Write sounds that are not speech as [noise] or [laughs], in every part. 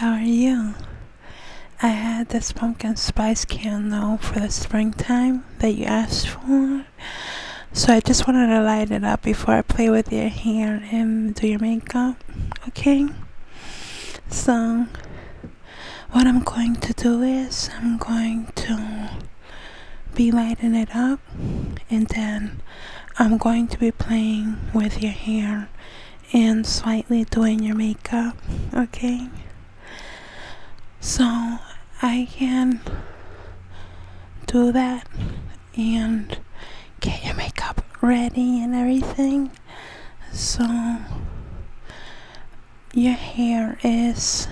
How are you? I had this pumpkin spice candle for the springtime that you asked for. So I just wanted to light it up before I play with your hair and do your makeup. Okay? So, what I'm going to do is I'm going to be lighting it up and then I'm going to be playing with your hair and slightly doing your makeup. Okay? So, I can do that and get your makeup ready and everything. So your hair is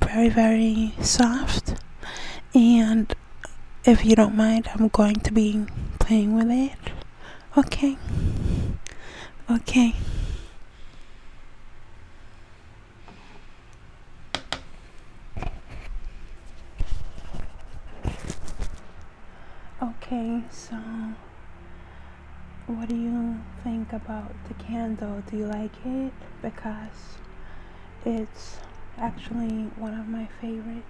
very very soft and if you don't mind I'm going to be playing with it. Okay. Okay. Okay, so what do you think about the candle? Do you like it? Because it's actually one of my favorite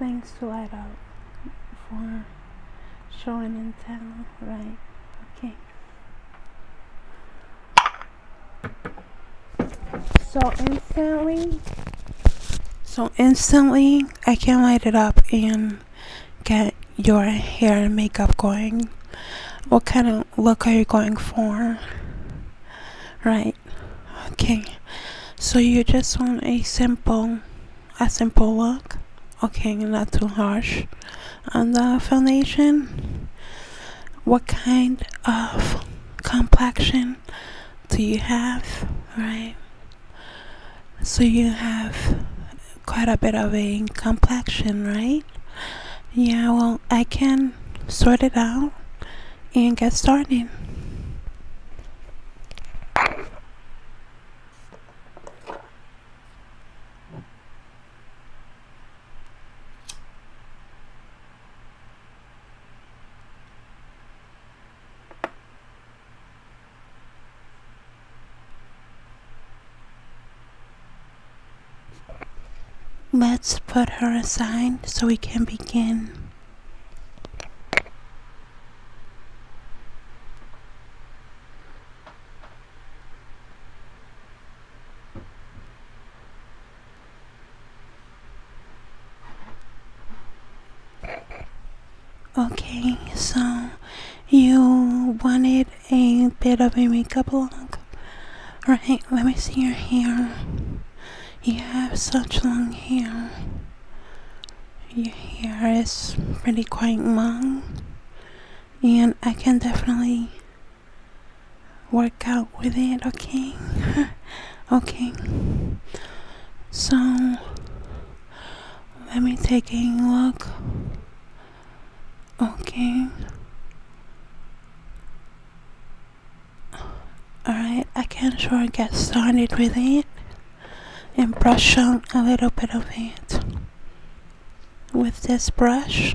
things to light up for showing and tell, right? Okay. So instantly, so instantly, I can light it up and get your hair and makeup going. What kind of look are you going for? Right. Okay. So you just want a simple a simple look. Okay, not too harsh on the foundation. What kind of complexion do you have? Right. So you have quite a bit of a complexion, right? Yeah, well, I can sort it out and get started. Let's put her aside so we can begin. Okay, so you wanted a bit of a makeup look? Right, let me see your hair. You have such long hair. Your hair is pretty quite long, and I can definitely work out with it, okay? [laughs] okay. So, let me take a look. Okay. Alright, I can sure get started with it and brush on a little bit of it with this brush.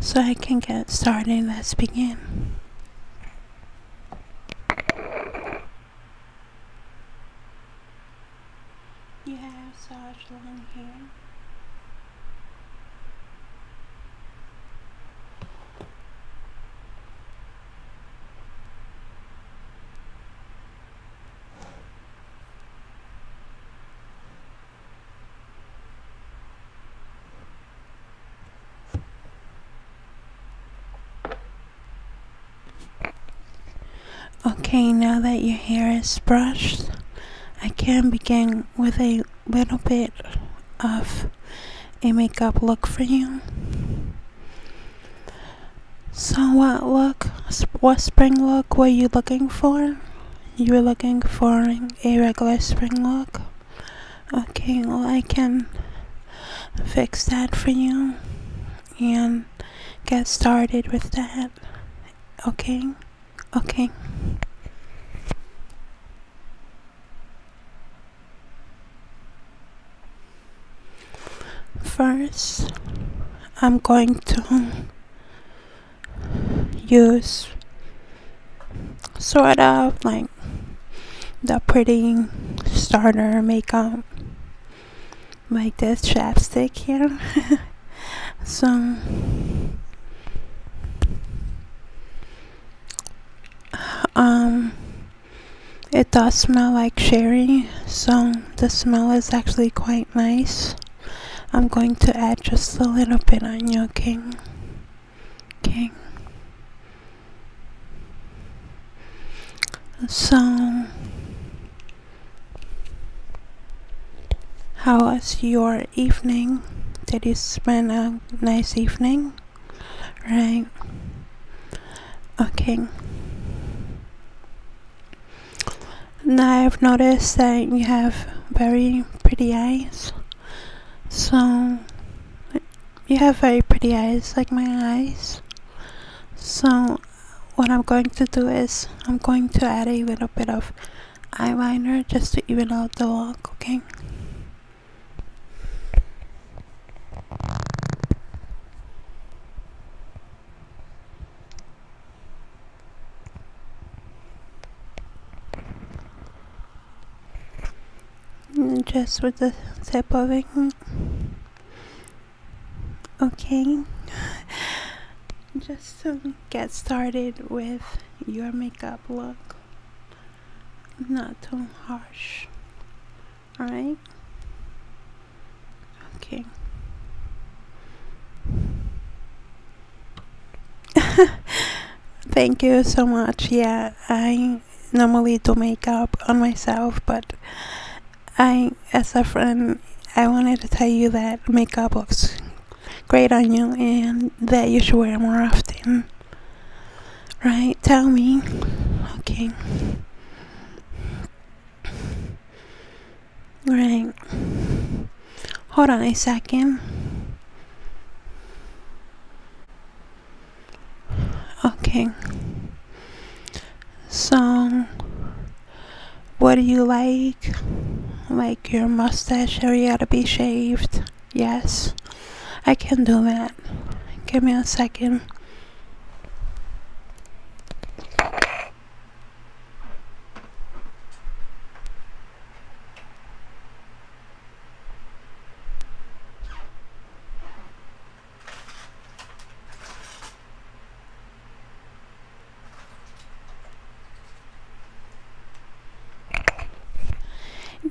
So I can get started, let's begin. You have such long hair. Okay, now that your hair is brushed, I can begin with a little bit of a makeup look for you. So, what look, what spring look were you looking for? You were looking for a regular spring look? Okay, well, I can fix that for you and get started with that. Okay? Okay. First, I'm going to use sort of like the pretty starter makeup like this chapstick here. [laughs] So um it does smell like sherry so the smell is actually quite nice I'm going to add just a little bit on your king. Okay so how was your evening? Did you spend a nice evening? Right. Okay. Now I've noticed that you have very pretty eyes so you have very pretty eyes like my eyes. So what I'm going to do is I'm going to add a little bit of eyeliner just to even out the look okay just with the tip of it. Okay. Just to get started with your makeup look. Not too harsh. Alright? Okay. [laughs] Thank you so much. Yeah I normally do makeup on myself but I as a friend I wanted to tell you that makeup looks great on you and that you should wear it more often. Right? Tell me. Okay. Right. Hold on a second. Okay. So, what do you like? Like your mustache area to be shaved? Yes. I can do that. Give me a second.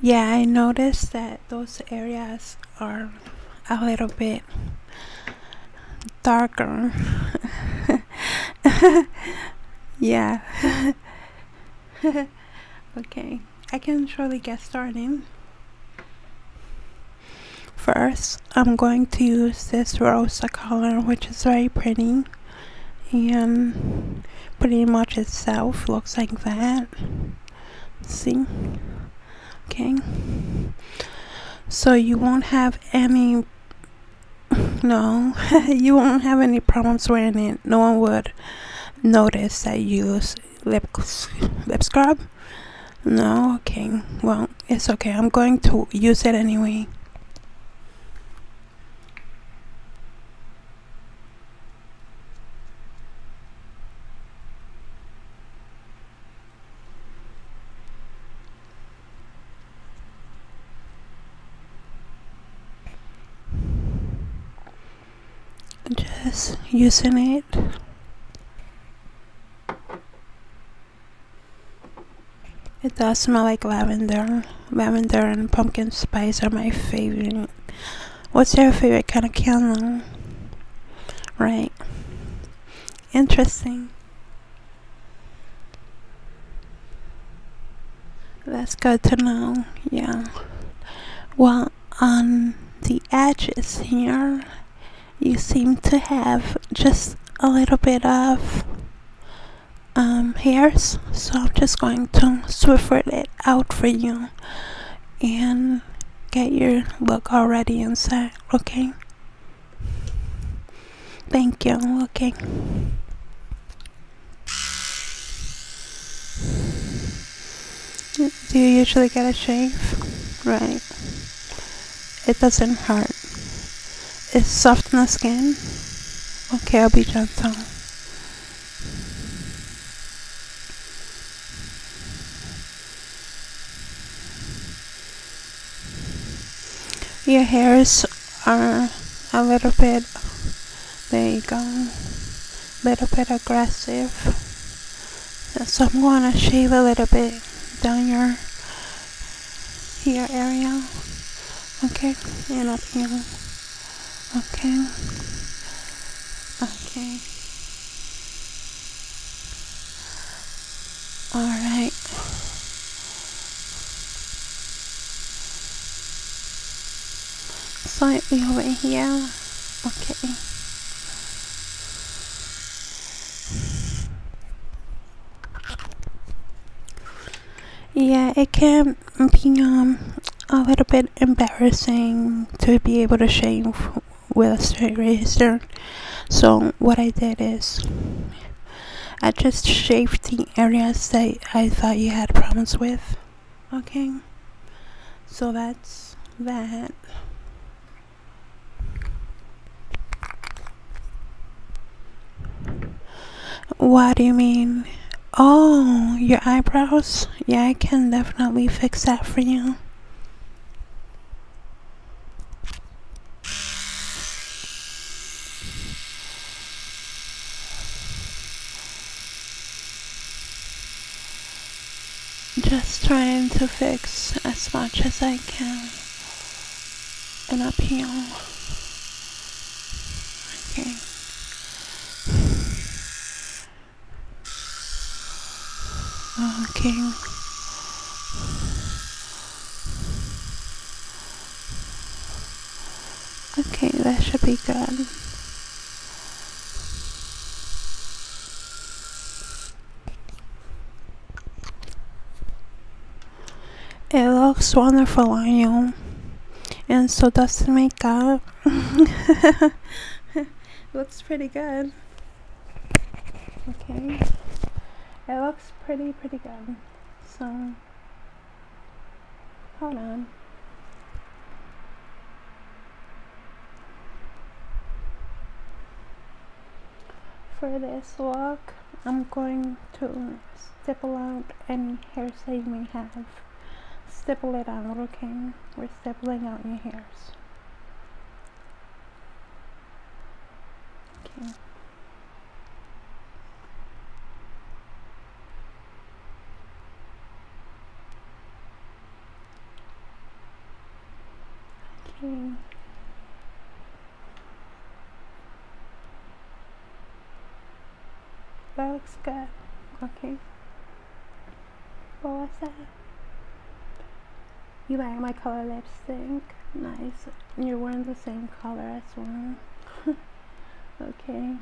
Yeah, I noticed that those areas are a little bit darker. [laughs] yeah. [laughs] okay, I can surely get started. First, I'm going to use this rosa color, which is very pretty, and pretty much itself looks like that. See? Okay. So you won't have any [laughs] no, [laughs] you won't have any problems wearing it. No one would notice that you use lip lip scrub. No, okay. Well, it's okay. I'm going to use it anyway. Just using it. It does smell like lavender. Lavender and pumpkin spice are my favorite. What's your favorite kind of candle right. Interesting. That's good to know yeah. Well on the edges here you seem to have just a little bit of um, hairs so I'm just going to Swiffer it out for you and get your look already inside okay? Thank you okay. Do you usually get a shave? Right. It doesn't hurt is soften the skin. Okay, I'll be gentle. Your hairs are a little bit, there you go, a little bit aggressive. So I'm going to shave a little bit down your, your area, okay, and up here okay. Okay. All right. Slightly over here. Okay. Yeah it can be um a little bit embarrassing to be able to shave with a straight razor so what I did is I just shaved the areas that I thought you had problems with okay so that's that what do you mean Oh, your eyebrows? Yeah, I can definitely fix that for you. Just trying to fix as much as I can. And here. Okay. Okay. Okay, that should be good. It looks wonderful on you. And so does the makeup. [laughs] looks pretty good. Okay it looks pretty pretty good so hold on for this look I'm going to stipple out any hairs you may have stipple it out okay we're stippling out your hairs okay Okay. That looks good. Okay. What was that? You like my color lipstick? Nice. You're wearing the same color as well. [laughs] okay.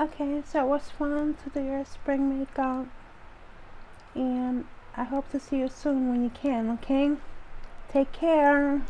Okay, so it was fun to do your spring makeup. And I hope to see you soon when you can, okay? Take care.